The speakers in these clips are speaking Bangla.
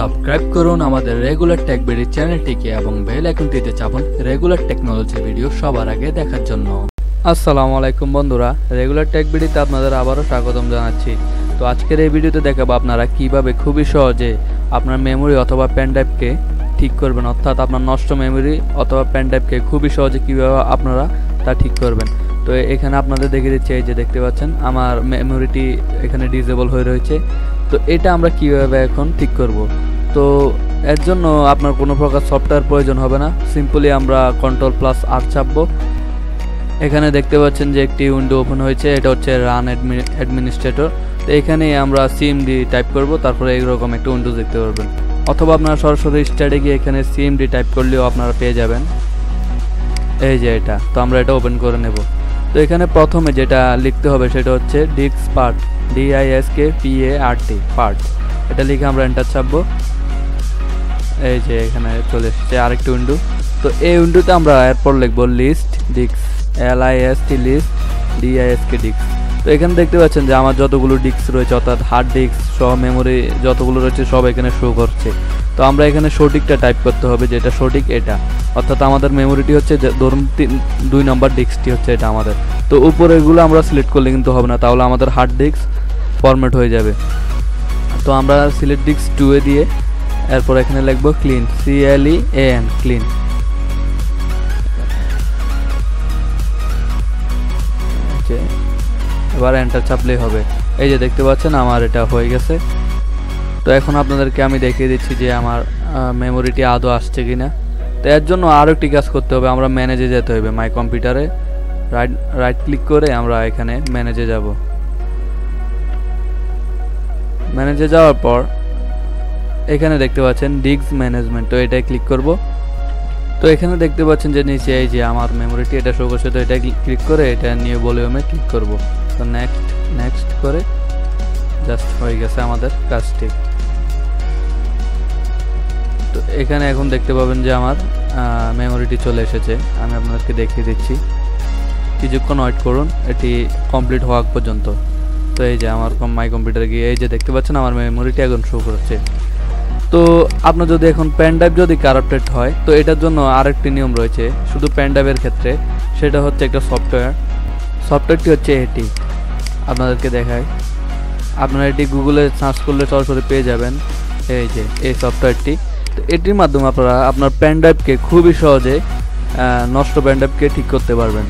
সাবস্ক্রাইব করুন আমাদের রেগুলার টেক ভিডিও চ্যানেলটিকে এবং বেল আইকনটিতে চাপুন রেগুলার টেকনোলজি ভিডিও সবার আগে দেখার জন্য। আসসালামু আলাইকুম বন্ধুরা, রেগুলার টেক ভিডিওতে আপনাদের আবারও স্বাগতম জানাচ্ছি। তো আজকের এই ভিডিওতে দেখাবো আপনারা কীভাবে খুবই সহজে আপনার মেমোরি অথবা পেন ড্রাইভকে ঠিক করবেন, অর্থাৎ আপনার নষ্ট মেমোরি অথবা পেন ড্রাইভকে খুবই সহজে কীভাবে আপনারা তা ঠিক করবেন। তো এখানে আপনাদের দেখে দিচ্ছি, এই যে দেখতে পাচ্ছেন, আমার মেমোরিটি এখানে ডিসেবল হয়ে রয়েছে। তো এটা আমরা কীভাবে এখন ঠিক করব? তো এর জন্য আপনার কোনো প্রকার সফটওয়্যার প্রয়োজন হবে না। সিম্পলি আমরা কন্ট্রোল প্লাস আর চাপবো এখানে দেখতে পাচ্ছেন যে একটি উইন্ডো ওপেন হয়েছে, এটা হচ্ছে রান অ্যাডমিনিস্ট্রেটর তো এখানে আমরা সিএমডি টাইপ করব, তারপরে এইরকম একটা উইন্ডো দেখতে পারবেন। অথবা আপনারা সরাসরি স্টার্টে গিয়ে এখানে সিএমডি টাইপ করলেও আপনারা পেয়ে যাবেন। এই যে এটা, তো আমরা এটা ওপেন করে নেব। তো এখানে প্রথমে যেটা লিখতে হবে সেটা হচ্ছে diskpart D I S K P A R part এটা লিখে আমরা এন্টার চাপবো এই যে এখানে চলে এসেছে আরেকটি উইন্ডো। তো এই উইন্ডোতে আমরা এরপর লিখব list dicts L I S T list D I S K dicts তো এখানে দেখতে পাচ্ছেন যে আমার যতগুলো ডিস্ক রয়েছে, অর্থাৎ হার্ড ডিস্ক সহ মেমোরি যতগুলো রয়েছে, সব এখানে শো করছে। তো আমরা এখানে সঠিকটা টাইপ করতে হবে, যেটা সঠিক এটা। অর্থাৎ আমাদের মেমোরিটি হচ্ছে ধরুন তিন- দুই নম্বর ডিস্কটি হচ্ছে এটা আমাদের। তো উপরেগুলো আমরা সিলেক্ট করলে কিন্তু হবে না, তাহলে আমাদের হার্ড ডিস্ক ফরম্যাট হয়ে যাবে। তো আমরা সিলেক্ট ডিস্ক টু এ দিয়ে এরপর এখানে লিখব clean C L E N clean এবার এন্টার চাপলেই হবে। এই যে দেখতে পাচ্ছেন, আমার এটা হয়ে গেছে। তো এখন আপনাদেরকে আমি দেখিয়ে দিচ্ছি যে আমার মেমোরিটি আদৌ আসছে কিনা। তো এর জন্য আরও একটি কাজ করতে হবে, আমরা ম্যানেজে যেতে হবে। মাই কম্পিউটারে রাইট রাইট ক্লিক করে আমরা এখানে ম্যানেজে যাব। ম্যানেজে যাওয়ার পর এখানে দেখতে পাচ্ছেন ডিস্ক ম্যানেজমেন্ট, তো এটাই ক্লিক করব। তো এখানে দেখতে পাচ্ছেন যে নিচে এই যে আমার মেমোরিটি এটা শো করছে, তো এটা ক্লিক করে এটা নিয়ে ভলিউমে ক্লিক করব। তো নেক্সট নেক্সট করে জাস্ট হয়ে গেছে আমাদের কাজটি। তো এখানে এখন দেখতে পাবেন যে আমার মেমোরিটি চলে এসেছে। আমি আপনাদেরকে দেখিয়ে দিচ্ছি। কিছুক্ষণ ওয়েট করুন, এটি কমপ্লিট হওয়া পর্যন্ত। তো এই যে আমার মাই কম্পিউটারে গিয়ে, এই যে দেখতে পাচ্ছেন আমার মেমোরিটি এখন শো করছে। তো আপনার যদি এখন পেন ড্রাইভ যদি কারাপ্টেড হয়, তো এটার জন্য আরেকটি নিয়ম রয়েছে, শুধু পেন ড্রাইভের ক্ষেত্রে। সেটা হচ্ছে একটা সফটওয়্যার সফটওয়্যারটি হচ্ছে এটি আপনাদেরকে দেখায় আপনারা এটি গুগলে সার্চ করলে সরাসরি পেয়ে যাবেন। এই যে, এই সফটওয়্যারটি তো এটির মাধ্যমে আপনারা আপনার পেন ড্রাইভকে খুবই সহজে নষ্ট পেন ড্রাইভকে ঠিক করতে পারবেন।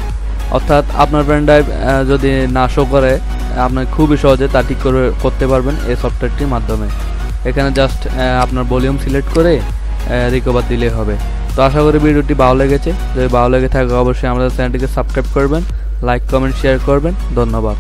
অর্থাৎ আপনার পেন ড্রাইভ যদি না শো করে আপনার খুবই সহজে তা ঠিক করে, করতে পারবেন এই সফটওয়্যারটির মাধ্যমে। এখানে জাস্ট আপনার ভলিউম সিলেক্ট করে রিকভার দিলে হবে। তো আশা করি ভিডিওটি ভালো লেগেছে। যদি ভালো লেগে থাকে, অবশ্যই আমাদের চ্যানেলটিকে সাবস্ক্রাইব করবেন লাইক কমেন্ট শেয়ার করবেন। ধন্যবাদ।